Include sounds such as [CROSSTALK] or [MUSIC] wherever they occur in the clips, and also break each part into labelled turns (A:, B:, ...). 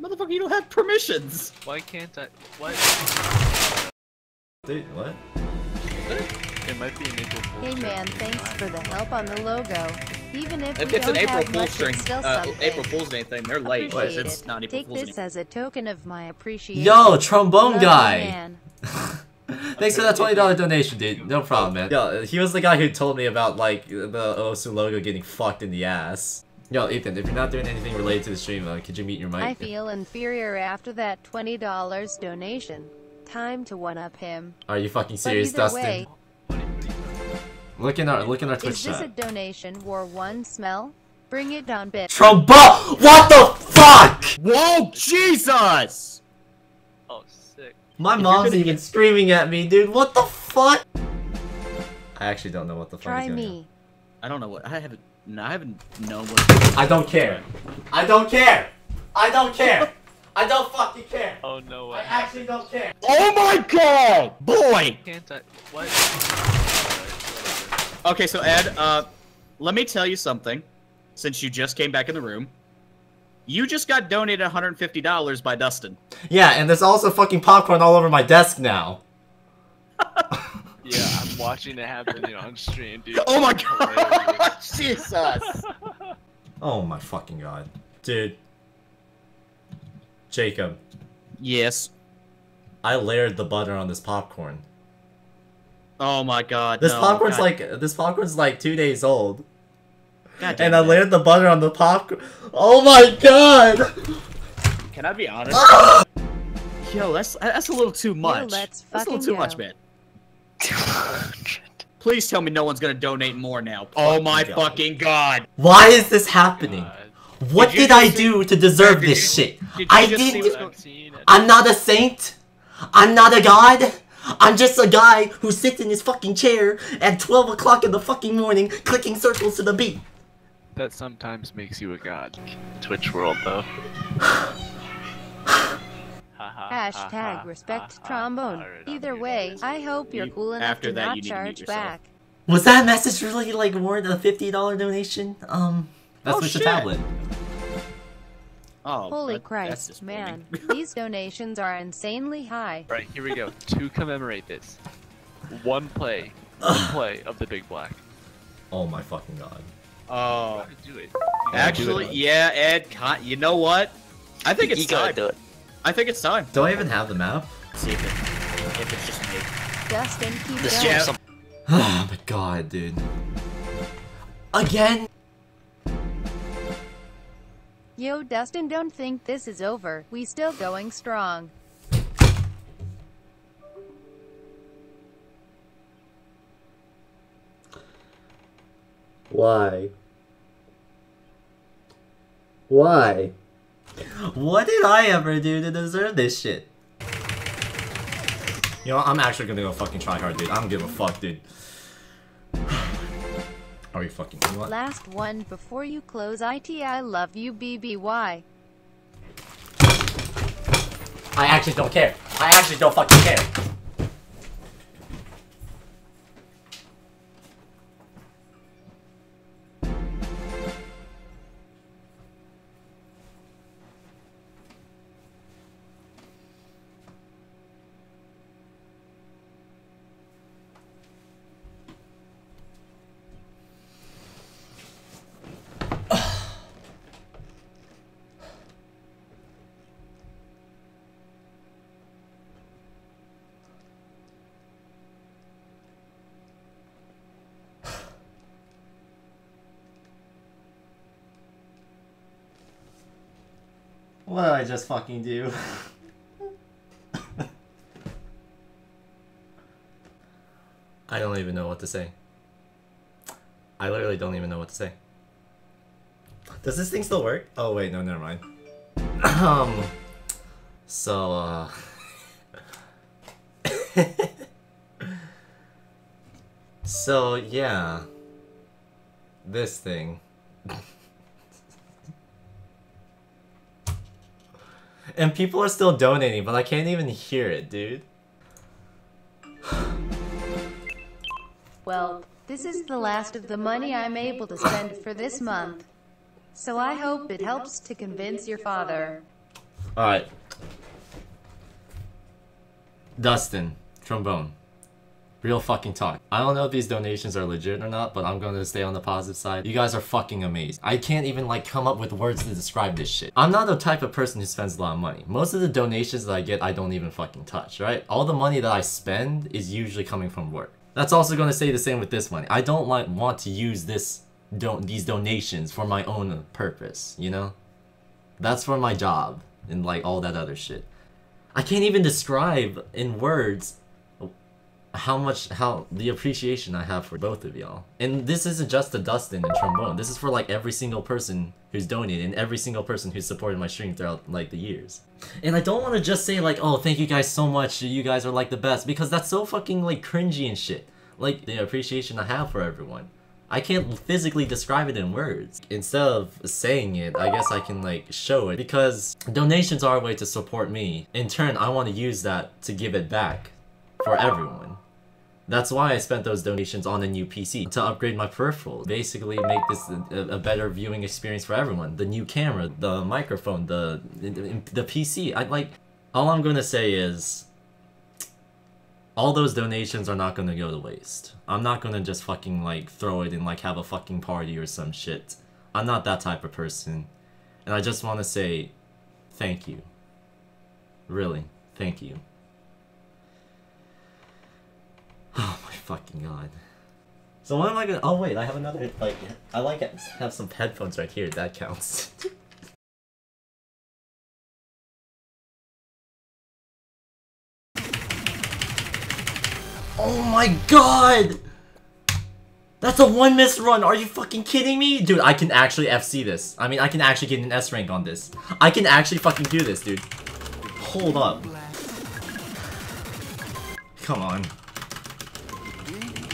A: Motherfucker, you don't have permissions.
B: Why can't I? What?
C: Dude, what?
B: It might be an April Fool's
D: Hey
B: joke.
D: man, thanks for the help on the logo. Even if,
A: If
D: we
A: it's an
D: don't
A: April
D: have
A: Fool's
D: much,
A: string,
D: it's still
A: uh. April Fool's Day thing, they're late. But
D: Appreciate
A: it's not April
D: Take
A: Fool's
D: this
A: Day.
D: as a token of my appreciation.
C: Yo, trombone
D: Love
C: guy!
D: man. [LAUGHS]
C: Thanks for that twenty dollar donation, dude. No problem, man. Yo, he was the guy who told me about like the Osu logo getting fucked in the ass. Yo, Ethan, if you're not doing anything related to the stream, uh, could you mute your mic?
D: I feel inferior after that $20 donation. Time to one-up him.
C: Are you fucking
D: But
C: serious,
D: either
C: Dustin?
D: way,
C: Look in our look in our Twitch
D: is this a donation war one smell? Bring it down, bitch.
C: Trombone! What the fuck?
A: Whoa, Jesus!
B: Oh, sick.
C: My
A: you're
C: mom's even
A: get-
C: screaming at me, dude. What the fuck? I actually don't know what the fuck
D: Try
C: is going on.
D: me.
A: I don't know what. I haven't. No, I haven't known what.
C: I don't care. I don't care. I don't care. I don't fucking care.
B: Oh no.
C: way.
B: I
C: actually don't care.
A: Oh my god! Boy!
B: can't I? What?
A: Okay, so Ed, uh, let me tell you something. Since you just came back in the room, you just got donated $150 by Dustin.
C: Yeah, and there's also fucking popcorn all over my desk now.
B: Yeah, I'm watching it happen on stream, dude.
A: Oh my god! [LAUGHS] Jesus! [LAUGHS]
C: Oh my fucking god. Dude. Jacob,
A: Yes.
C: I layered the butter on this popcorn.
A: Oh my god.
C: This
A: no,
C: popcorn's
A: God-
C: like this popcorn's like two days old.
A: God damn
C: And I layered the butter on the popcorn. Oh my god!
A: Can I be honest? [LAUGHS] Yo, that's that's a little too much.
D: let's
A: that's a little
D: fucking
A: too much, man. Please tell me no one's gonna donate more now. Oh my
C: God.
A: fucking god!
C: Why is this happening?
B: God.
C: What
A: Did
C: did I
A: just see-
C: do to deserve
A: Did
C: this
A: you-
C: shit?
A: did
C: I didn't.
A: what's
B: I've
A: going-
B: seen it.
C: I'm not a saint. I'm not a god. I'm just a guy who sits in his fucking chair at 12 o'clock in the fucking morning clicking circles to the beat.
B: That sometimes makes you a god. Twitch world, though.
D: Hashtag respect trombone. Either way, I hope you're cool enough
A: after
D: to
A: that,
D: not
A: you need to
D: charge back.
C: Was that message really like worth a $50 donation? Um, that's
A: Oh,
C: with the
A: shit.
C: tablet.
A: Oh,
D: Holy Christ, man. [LAUGHS] These donations are insanely high.
B: Right, here we go. To commemorate this, one play, one play of the Big Black.
C: Oh my fucking god.
A: Oh,
B: Gotta do it.
A: actually,
C: it.
A: yeah, Ed. You know what? I think it's
B: You gotta
A: time.
B: Do it.
A: I think it's time.
C: Do I even have the map?
A: See if, it, if it's just me.
D: Dustin, keep
B: This
D: going.
B: some- [SIGHS]
C: Oh my god, dude. Again?
D: Yo, Dustin, don't think this is over. We still going strong.
C: Why? Why? What did I ever do to deserve this shit? You know. I'm actually gonna go fucking try hard, dude. I don't give a fuck, dude. [SIGHS] Are you fucking? You know what?
D: Last one before you close IT. I love you, BBY.
C: I actually don't care. I actually don't fucking care. What did I just fucking do? [LAUGHS] I don't even know what to say. I literally don't even know what to say. Does this thing still work? Oh wait, no, never mind. [CLEARS THROAT] um, so uh, [LAUGHS] so yeah, this thing. [LAUGHS] And people are still donating, but I can't even hear it, dude.
D: Well, this is the last of the money I'm able to spend for this month. So I hope it helps to convince your father.
C: Alright. Dustin, trombone. Real fucking talk. I don't know if these donations are legit or not, but I'm gonna stay on the positive side. You guys are fucking amazing. I can't even like come up with words to describe this shit. I'm not the type of person who spends a lot of money. Most of the donations that I get, I don't even fucking touch, right? All the money that I spend is usually coming from work. That's also gonna say the same with this money. I don't like want to use this don't these donations for my own purpose, you know? That's for my job and like all that other shit. I can't even describe in words how much how the appreciation I have for both of y'all. And this isn't just to Dustin and Trombone. This is for like every single person who's donated and every single person who's supported my stream throughout like the years. And I don't want to just say like, oh, thank you guys so much. You guys are like the best because that's so fucking like cringy and shit. Like the appreciation I have for everyone. I can't physically describe it in words. Instead of saying it, I guess I can like show it because donations are a way to support me. In turn, I want to use that to give it back for everyone. That's why I spent those donations on a new PC, to upgrade my peripheral. Basically make this a, a better viewing experience for everyone. The new camera, the microphone, the, the, PC. I like, all I'm gonna say is, all those donations are not gonna go to waste. I'm not gonna just fucking like throw it and like have a fucking party or some shit. I'm not that type of person. And I just wanna say, thank you. Really, thank you. Oh my fucking god. So what am I gonna- oh wait, I have another, like, I like it. have some headphones right here, that counts. [LAUGHS] oh my god! That's a one miss run, are you fucking kidding me? Dude, I can actually FC this. I mean, I can actually get an S rank on this. I can actually fucking do this, dude. Hold up. Come on. Mm-hmm.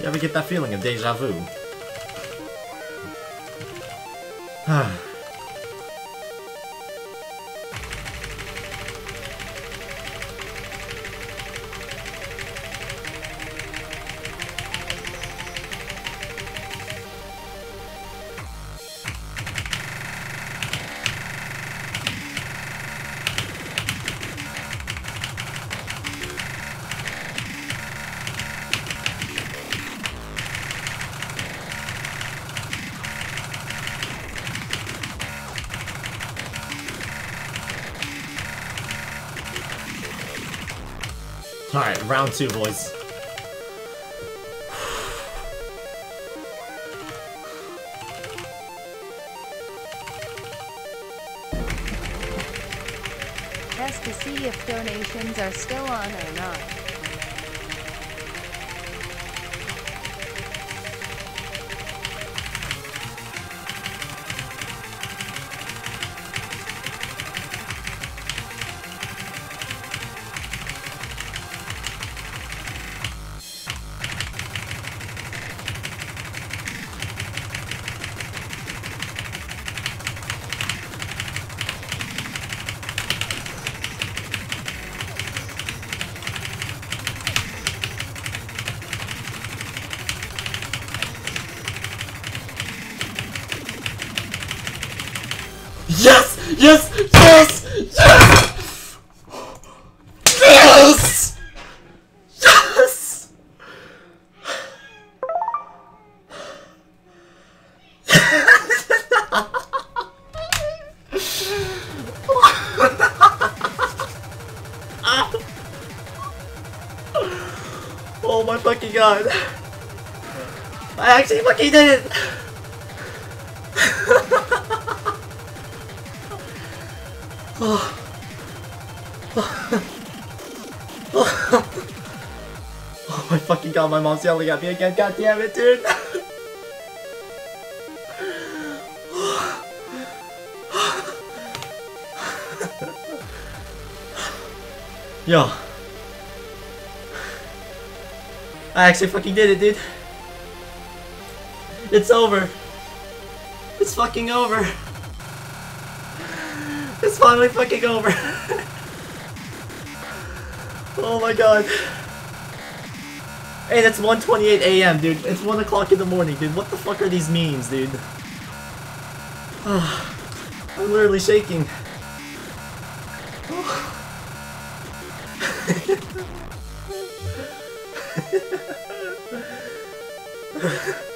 C: You ever get that feeling of deja vu? [SIGHS] [SIGHS] Alright, round two, boys.
D: Test to see if donations are still on or not.
C: Yes! Yes! Yes! Yes! Yes! Oh my fucking god. I actually fucking did it! Oh. Oh. Oh. oh my fucking god, my mom's yelling at me again. God damn it, dude. Yo. I actually fucking did it, dude. It's over. It's fucking over. It's finally fucking over. [LAUGHS] oh my god. Hey, that's 1.28 a.m., dude. It's 1 o'clock in the morning, dude. What the fuck are these memes, dude? [SIGHS] I'm literally shaking. [LAUGHS] [LAUGHS]